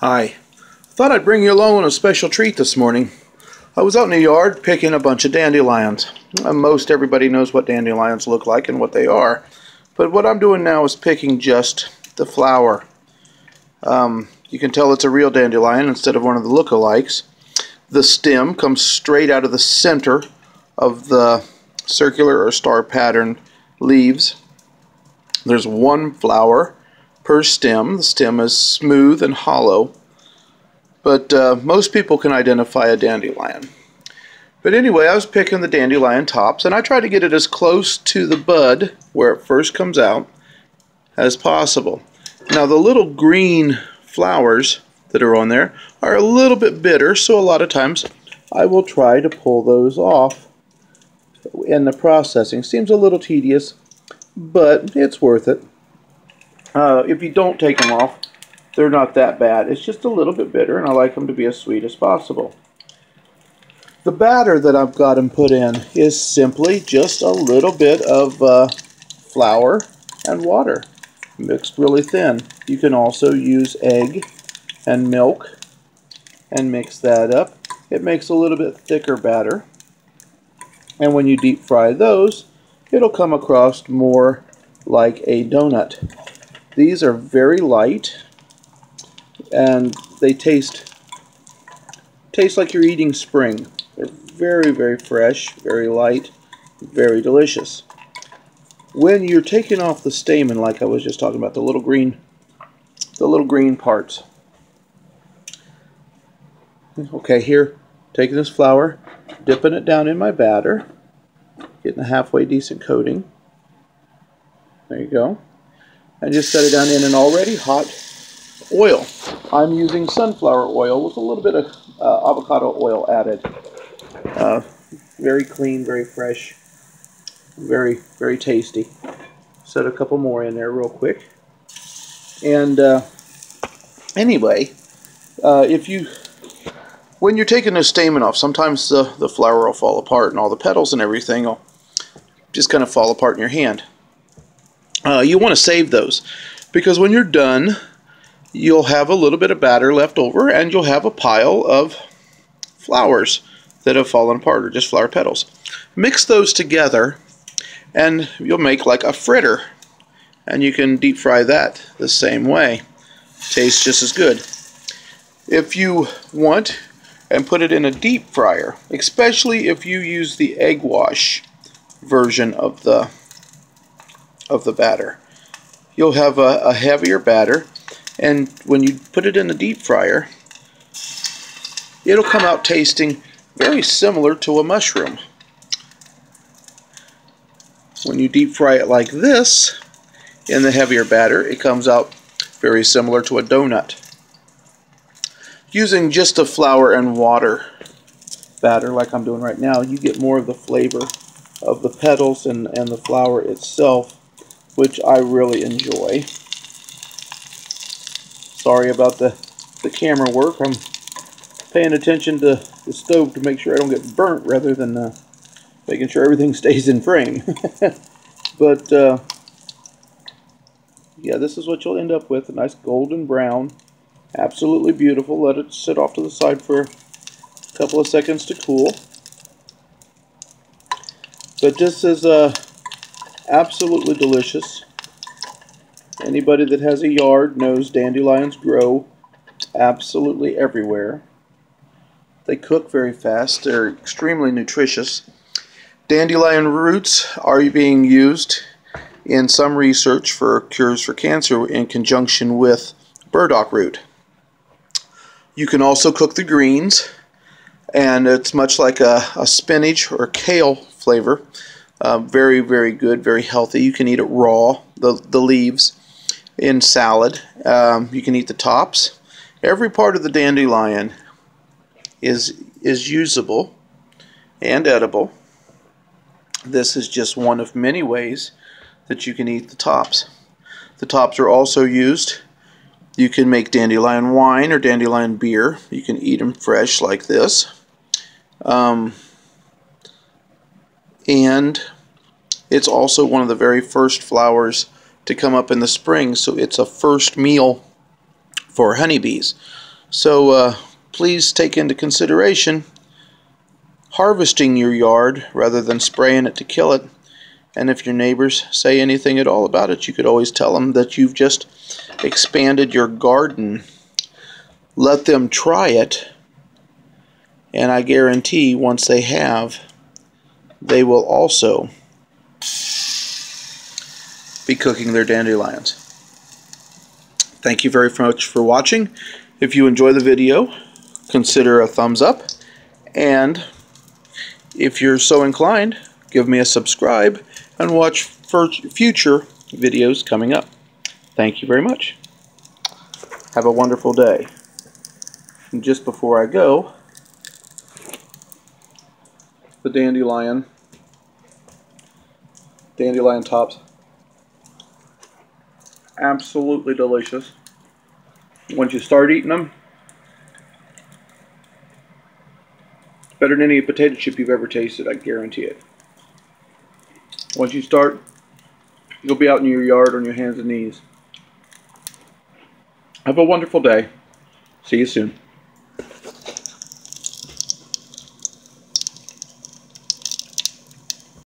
Hi. Thought I'd bring you along on a special treat this morning. I was out in the yard picking a bunch of dandelions. Uh, most everybody knows what dandelions look like and what they are. But what I'm doing now is picking just the flower. Um, you can tell it's a real dandelion instead of one of the lookalikes. The stem comes straight out of the center of the circular or star pattern leaves. There's one flower per stem. The stem is smooth and hollow, but uh, most people can identify a dandelion. But anyway, I was picking the dandelion tops, and I tried to get it as close to the bud, where it first comes out, as possible. Now the little green flowers that are on there are a little bit bitter, so a lot of times I will try to pull those off in the processing. Seems a little tedious, but it's worth it. Uh, if you don't take them off, they're not that bad. It's just a little bit bitter, and I like them to be as sweet as possible. The batter that I've got them put in is simply just a little bit of uh, flour and water mixed really thin. You can also use egg and milk and mix that up. It makes a little bit thicker batter. And when you deep fry those, it'll come across more like a donut. These are very light and they taste taste like you're eating spring. They're very, very fresh, very light, very delicious. When you're taking off the stamen, like I was just talking about, the little green, the little green parts. Okay, here, taking this flower, dipping it down in my batter, getting a halfway decent coating. There you go. And just set it down in an already hot oil. I'm using sunflower oil with a little bit of uh, avocado oil added. Uh, very clean, very fresh, very, very tasty. Set a couple more in there real quick. And uh, anyway, uh, if you, when you're taking the stamen off, sometimes the, the flower will fall apart and all the petals and everything will just kind of fall apart in your hand. Uh, you want to save those because when you're done, you'll have a little bit of batter left over and you'll have a pile of flowers that have fallen apart or just flower petals. Mix those together and you'll make like a fritter and you can deep fry that the same way. Tastes just as good. If you want and put it in a deep fryer, especially if you use the egg wash version of the of the batter. You'll have a, a heavier batter and when you put it in the deep fryer it'll come out tasting very similar to a mushroom. When you deep fry it like this in the heavier batter it comes out very similar to a donut. Using just a flour and water batter like I'm doing right now you get more of the flavor of the petals and, and the flour itself which I really enjoy. Sorry about the, the camera work. I'm paying attention to the stove to make sure I don't get burnt rather than uh, making sure everything stays in frame. but uh, yeah, this is what you'll end up with, a nice golden brown. Absolutely beautiful. Let it sit off to the side for a couple of seconds to cool. But this is uh, absolutely delicious. Anybody that has a yard knows dandelions grow absolutely everywhere. They cook very fast. They're extremely nutritious. Dandelion roots are being used in some research for cures for cancer in conjunction with burdock root. You can also cook the greens, and it's much like a, a spinach or kale flavor. Uh, very, very good, very healthy. You can eat it raw, the, the leaves, in salad. Um, you can eat the tops. Every part of the dandelion is, is usable and edible. This is just one of many ways that you can eat the tops. The tops are also used. You can make dandelion wine or dandelion beer. You can eat them fresh like this. Um, and it's also one of the very first flowers to come up in the spring, so it's a first meal for honeybees. So uh, please take into consideration harvesting your yard rather than spraying it to kill it. And if your neighbors say anything at all about it, you could always tell them that you've just expanded your garden. Let them try it, and I guarantee once they have, they will also be cooking their dandelions. Thank you very much for watching. If you enjoy the video, consider a thumbs up, and if you're so inclined, give me a subscribe and watch future videos coming up. Thank you very much. Have a wonderful day. And just before I go, the dandelion, dandelion tops, absolutely delicious. Once you start eating them, better than any potato chip you've ever tasted, I guarantee it. Once you start, you'll be out in your yard on your hands and knees. Have a wonderful day. See you soon.